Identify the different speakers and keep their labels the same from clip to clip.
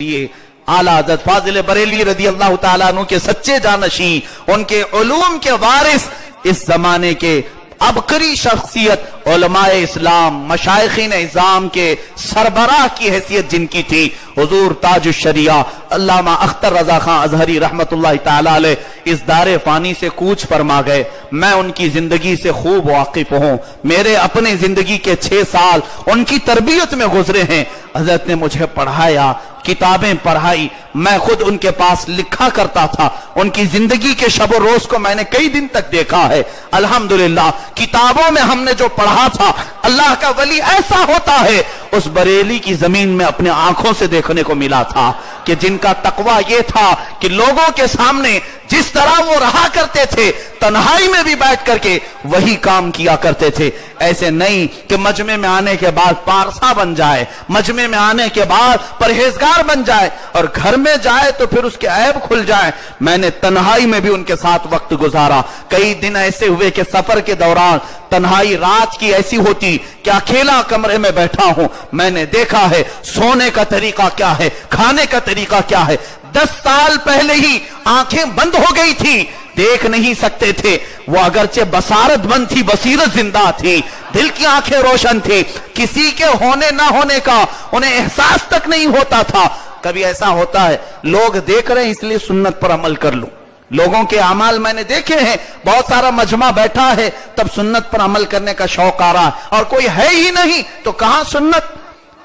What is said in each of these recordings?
Speaker 1: لیے اعلیٰ حضرت فاضل بریلی رضی اللہ تعالیٰ عنہ کے سچے جانشی ان کے علوم کے وارث اس زمانے کے ابکری شخصیت علماء اسلام مشائقین ازام کے سربراہ کی حیثیت جن کی تھی۔ حضور تاج الشریعہ، علامہ اختر رضا خان ازہری رحمت اللہ تعالیٰ علیہ اس دار فانی سے کوچ فرما گئے، میں ان کی زندگی سے خوب واقف ہوں۔ میرے اپنے زندگی کے چھ سال ان کی تربیت میں گزرے ہیں۔ حضرت نے مجھے پڑھایا کتابیں پڑھائی میں خود ان کے پاس لکھا کرتا تھا۔ ان کی زندگی کے شب و روز کو میں نے کئی دن تک دیکھا ہے۔ الحمدللہ، کتابوں میں ہم نے جو پڑھا تھا، اللہ کا ولی ایسا ہوتا ہے۔ اس بریلی کی زمین میں اپنے آنکھوں سے دیکھنے کو ملا تھا کہ جن کا تقوی یہ تھا کہ لوگوں کے سامنے جس طرح وہ رہا کرتے تھے، تنہائی میں بھی بیٹھ کر کے وہی کام کیا کرتے تھے۔ ایسے نہیں کہ مجمع میں آنے کے بعد پارسا بن جائے، مجمع میں آنے کے بعد پرہیزگار بن جائے اور گھر میں جائے تو پھر اس کے عیب کھل جائے میں نے تنہائی میں بھی ان کے ساتھ وقت گزارا۔ کئی دن ایسے ہوئے کہ سفر کے دوران تنہائی رات کی ایسی ہوتی کہ اکیلا کمرے میں بیٹھا ہوں؟ میں نے دیکھا ہے سونے کا طریقہ کیا ہے، کھانے کا طریقہ کیا ہے۔ دس سال پہلے ہی آنکھیں بند ہو گئی تھی، دیکھ نہیں سکتے تھے۔ وہ اگرچہ بسارت بند تھی، بصیرت زندہ تھی۔ دل کی آنکھیں روشن تھی کسی کے ہونے نہ ہونے کا انہیں احساس تک نہیں ہوتا تھا۔ کبھی ایسا ہوتا ہے، لوگ دیکھ رہے ہیں، اس لیے سنت پر عمل کر لوں۔ لوگوں کے اعمال میں نے دیکھے ہیں، بہت سارا مجمع بیٹھا ہے، تب سنت پر عمل کرنے کا شوق آ رہا ہے۔ اور کوئی ہے ہی نہیں، تو کہاں سنت؟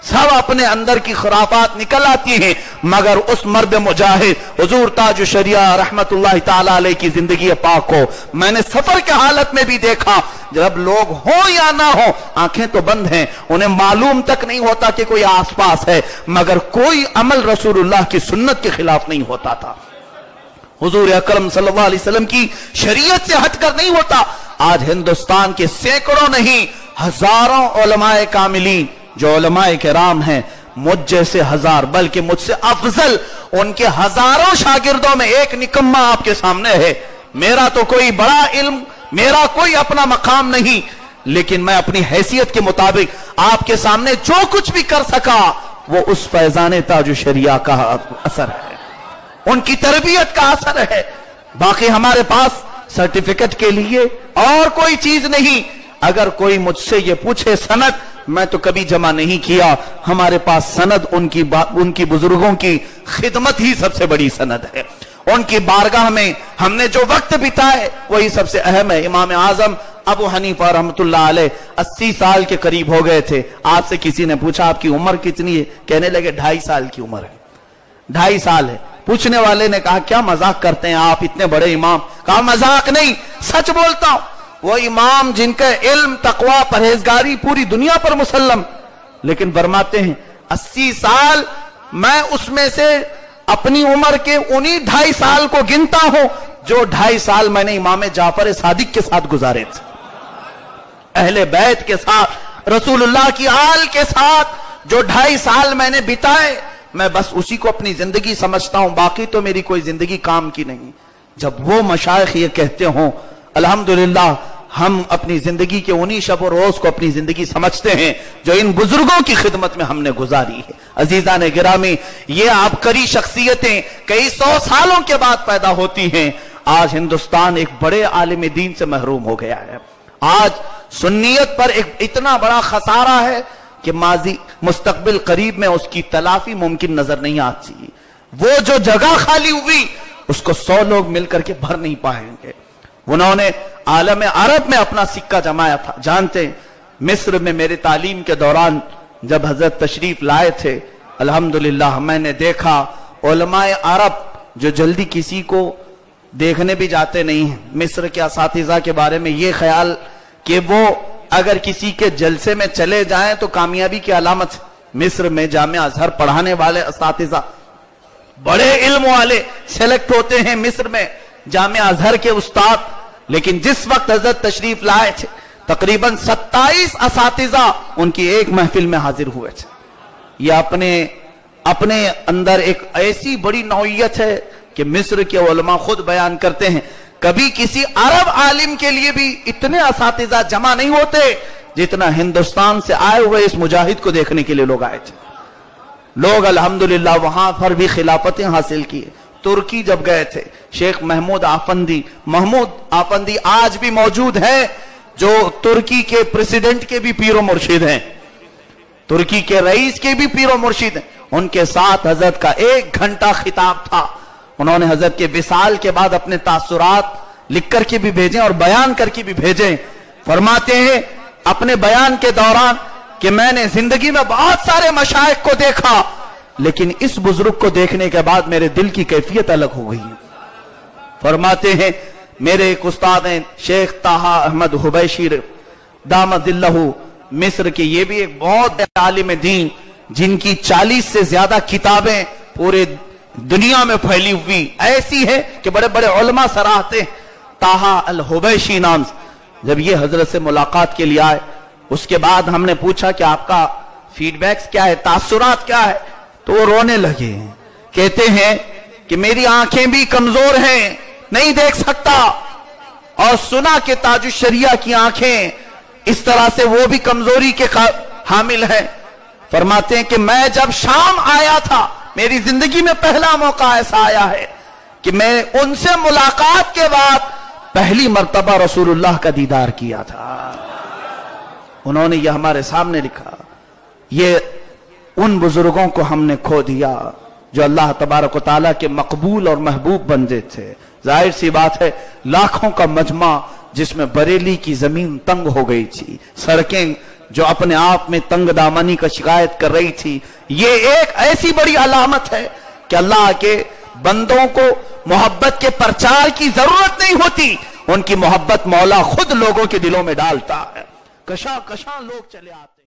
Speaker 1: سب اپنے اندر کی خرافات نکل آتی ہیں، مگر اس مرد مجاہد، حضور تاج شریعہ رحمت اللہ تعالی علیہ کی زندگی پاک کو میں نے سفر کے حالت میں بھی دیکھا، جب لوگ ہوں یا نہ ہوں، آنکھیں تو بند ہیں، انہیں معلوم تک نہیں ہوتا کہ کوئی آس پاس ہے، مگر کوئی عمل رسول اللہ کی سنت کے خلاف نہیں ہوتا تھا۔ حضور اکرم صلی اللہ علیہ وسلم کی شریعت سے ہٹ کر نہیں ہوتا۔ آج ہندوستان کے سینکڑوں نہیں، ہزاروں علماء کاملین جو علماء کرام ہیں، مجھ جیسے ہزار، بلکہ مجھ سے افضل ان کے ہزاروں شاگردوں میں ایک نکمہ آپ کے سامنے ہے۔ میرا تو کوئی بڑا علم، میرا کوئی اپنا مقام نہیں، لیکن میں اپنی حیثیت کے مطابق آپ کے سامنے جو کچھ بھی کر سکا، وہ اس فیضان تاج شریعہ کا اثر ہے۔ ان کی تربیت کا اثر ہے۔ باقی ہمارے پاس سرٹیفکیٹ کے لیے اور کوئی چیز نہیں۔ اگر کوئی مجھ سے یہ پوچھے سنت میں تو کبھی جمع نہیں کیا۔ ہمارے پاس سند، ان کی ان کی بزرگوں کی خدمت ہی سب سے بڑی سند ہے۔ ان کی بارگاہ میں ہم نے جو وقت بتائے، وہی سب سے اہم ہے۔ امام اعظم ابو حنیفہ رحمت اللہ علیہ اسی سال کے قریب ہو گئے تھے۔ آپ سے کسی نے پوچھا، آپ کی عمر کتنی ہے؟ کہنے لگے، ڈھائی سال کی عمر ہے۔ ڈھائی سال ہے۔ پوچھنے والے نے کہا، کیا مذاق کرتے ہیں آپ اتنے بڑے امام؟ کہا، مذاق نہیں، سچ بولتا ہوں۔ وہ امام جن کا علم، تقوی، پرہیزگاری پوری دنیا پر مسلم، لیکن برماتے ہیں، اسی سال میں اس میں سے اپنی عمر کے انہی ڈھائی سال کو گنتا ہوں جو ڈھائی سال میں نے امام جعفر صادق کے ساتھ گزارے تھے۔ اہل بیت کے ساتھ، رسول اللہ کی آل کے ساتھ جو ڈھائی سال میں نے بتائے، میں بس اسی کو اپنی زندگی سمجھتا ہوں، باقی تو میری کوئی زندگی کام کی نہیں۔ جب وہ مشائخ یہ کہتے ہوں، الحمدللہ ہم اپنی زندگی کے انہی شب و روز کو اپنی زندگی سمجھتے ہیں جو ان بزرگوں کی خدمت میں ہم نے گزاری ہے۔ عزیزان گرامی، یہ آپ کری شخصیتیں کئی سو سالوں کے بعد پیدا ہوتی ہیں۔ آج ہندوستان ایک بڑے عالم دین سے محروم ہو گیا ہے۔ آج سنیت پر ایک اتنا بڑا خسارہ ہے کہ ماضی مستقبل قریب میں اس کی تلافی ممکن نظر نہیں آتی۔ وہ جو جگہ خالی ہوئی، اس کو سو لوگ مل کر کے بھر نہیں پائیں گے۔ انہوں نے عالم عرب میں اپنا سکہ جمایا تھا۔ جانتے مصر میں میرے تعلیم کے دوران جب حضرت تشریف لائے تھے، الحمدللہ میں نے دیکھا، علماء عرب جو جلدی کسی کو دیکھنے بھی جاتے نہیں ہیں۔ مصر کے اساتذہ کے بارے میں یہ خیال کہ وہ اگر کسی کے جلسے میں چلے جائیں تو کامیابی کی علامت مصر میں جامعہ اظہر پڑھانے والے اساتذہ بڑے علم والے سیلیکٹ ہوتے ہیں مصر میں۔ جامعہ اظہر کے استاد لیکن جس وقت حضرت تشریف لائے تھے، تقریباً ستائیس اساتذہ ان کی ایک محفل میں حاضر ہوئے تھے۔ یہ اپنے اپنے اندر ایک ایسی بڑی نوعیت ہے کہ مصر کے علماء خود بیان کرتے ہیں۔ کبھی کسی عرب عالم کے لیے بھی اتنے اساتذہ جمع نہیں ہوتے جتنا ہندوستان سے آئے ہوئے اس مجاہد کو دیکھنے کے لیے لوگ آئے تھے۔ لوگ الحمدللہ وہاں پر بھی خلافتیں حاصل کیے۔ ترکی جب گئے تھے، شیخ محمود آفندی محمود آفندی آج بھی موجود ہے جو ترکی کے پریسیڈنٹ کے بھی پیر و مرشد ہیں۔ ترکی کے رئیس کے بھی پیر و مرشد ہیں۔ ان کے ساتھ حضرت کا ایک گھنٹہ خطاب تھا۔ انہوں نے حضرت کے وصال کے بعد اپنے تاثرات لکھ کر کے بھی بھیجیں اور بیان کر کے بھی بھیجیں۔ فرماتے ہیں، اپنے بیان کے دوران کہ میں نے زندگی میں بہت سارے مشائق کو دیکھا۔ لیکن اس بزرگ کو دیکھنے کے بعد میرے دل کی کیفیت الگ ہو گئی۔ فرماتے ہیں، میرے ایک استاد ہیں، شیخ تاہا احمد حبیشیر دامت اللہ مصر کے۔ یہ بھی ایک بہت عالم دین، جن کی چالیس سے زیادہ کتابیں پورے دنیا میں پھیلی ہوئی۔ ایسی ہے کہ بڑے بڑے علماء سراہتے ہیں۔ تاہا الحبیشی نام جب یہ حضرت سے ملاقات کے لیے آئے، اس کے بعد ہم نے پوچھا کہ آپ کا فیڈ بیکس کیا ہے، تاثرات کیا ہے؟ تو وہ رونے لگے۔ کہتے ہیں کہ میری آنکھیں بھی کمزور ہیں، نہیں دیکھ سکتا۔ اور سنا کہ تاج الشریعہ کی آنکھیں اس طرح سے وہ بھی کمزوری کے حامل ہیں۔ فرماتے ہیں کہ میں جب شام آیا تھا، میری زندگی میں پہلا موقع ایسا آیا ہے کہ میں ان سے ملاقات کے بعد پہلی مرتبہ رسول اللہ کا دیدار کیا تھا۔ انہوں نے یہ ہمارے سامنے لکھا۔ یہ ان بزرگوں کو ہم نے کھو دیا جو اللہ تبارک و تعالیٰ کے مقبول اور محبوب بندے تھے۔ ظاہر سی بات ہے، لاکھوں کا مجمع جس میں بریلی کی زمین تنگ ہو گئی تھی، سڑکیں جو اپنے آپ میں تنگ دامنی کا شکایت کر رہی تھی، یہ ایک ایسی بڑی علامت ہے کہ اللہ کے بندوں کو محبت کے پرچار کی ضرورت نہیں ہوتی، ان کی محبت مولا خود لوگوں کے دلوں میں ڈالتا ہے۔ کشا کشا لوگ چلے آتے